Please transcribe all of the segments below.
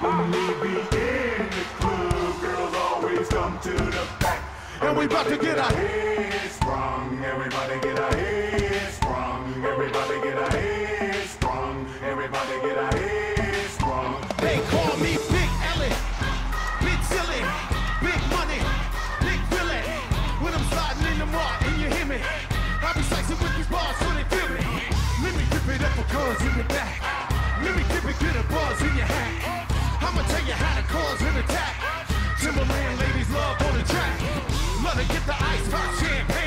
When we be in the girls always come to the back. And we about to get our heads sprung. Everybody get our heads sprung. Everybody get our heads sprung. Everybody get our heads sprung. They call me Big Big Big Money, Big When I'm sliding in the and you hear me, I be slicing with these bars so they feel me. Let me it up guns in the back. To get the ice pop champagne.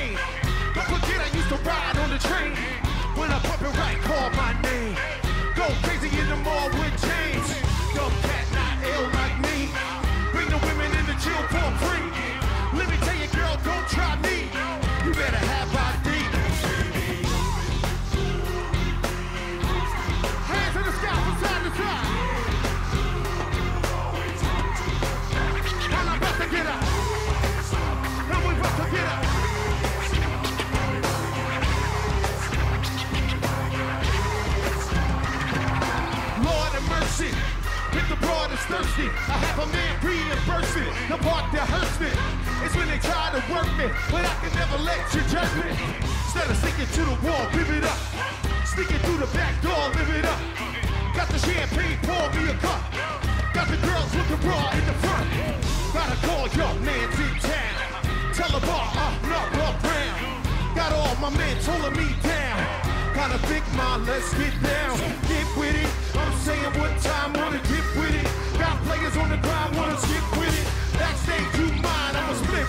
It. The part that hurts me is when they try to work me, but I can never let you jerk me. Instead of sticking to the wall, live it up. Sneaking through the back door, live it up. Got the champagne, pour me a cup. Got the girls looking raw in the front. Gotta call your man in town. Tell the bar I'm not Brown. Got all my men holding me down. Got a big mind, let's get down. Get with it. I'm saying what time, wanna get with it. Players on the ground, wanna skip with it. Backstage, you mine, I'ma split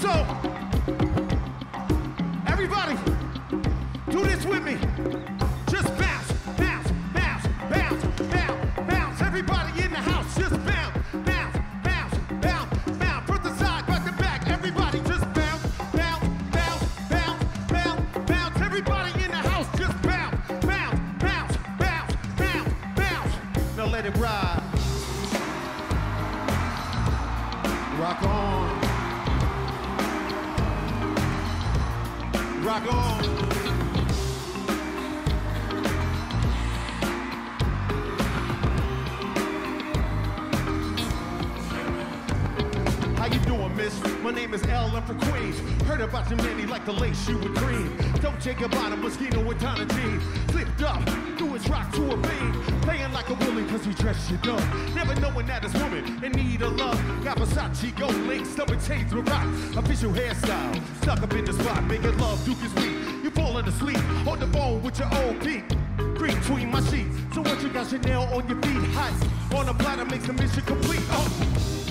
So, everybody, do this with me. Just bounce, bounce, bounce, bounce, bounce, bounce. Everybody in the house, just bounce, bounce, bounce, bounce, bounce. Front to side, back to back. Everybody just bounce, bounce, bounce, bounce, bounce, bounce. Everybody in the house, just bounce, bounce, bounce, bounce, bounce, bounce. Now let it ride. Rock on. Rock on. You? My name is L. I'm from Queens. Heard about your man, he like the lace you would dream. Don't take about a mosquito with Donna Jean. Flipped up, do his rock to a beam. Playing like a willie cause he dressed you dumb. Never knowing that his woman in need of love. Got Versace, gold links, stomach chains with rock. Official hairstyle, stuck up in the spot. Making love, Duke is weak. You falling asleep on the phone with your old peak. Green between my sheets. So what you got Chanel on your feet? Hot on a platter makes the mission complete. Oh.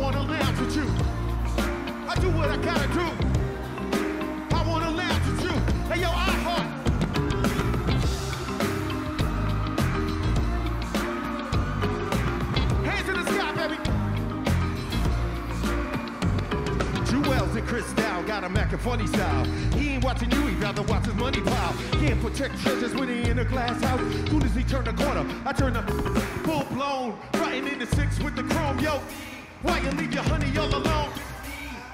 I wanna lounge with you. I do what I gotta do. I wanna lounge with you. Hey yo, I heart. Hands in the sky, baby. Jewels and Cristal got a Mac and funny style. He ain't watching you, he'd rather watch his money pile. Can't protect treasures when he in a glass house. Soon as he turn the corner, I turn the full blown. Riding in the six with the chrome, yo. Why you leave your honey all alone?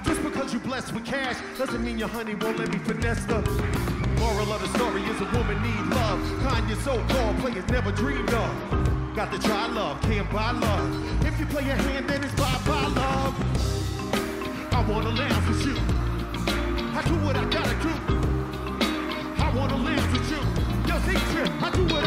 Just because you're blessed with cash doesn't mean your honey won't let me finesse the moral of the story is a woman need love. Your so-called players never dreamed of. Got to try love, can't buy love. If you play your hand, then it's bye-bye love. I wanna lounge with you. I do what I gotta do. I wanna lounge with you. Yo, teacher, I do what